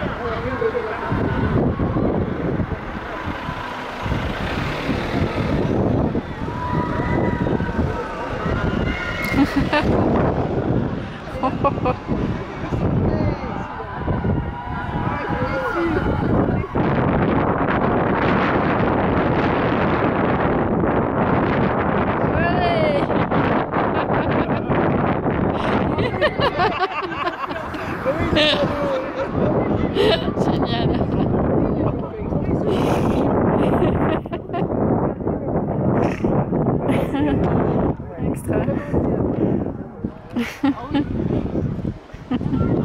Yeah. Państwa.